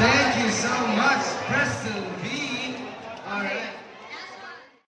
Thank you so much, Preston V.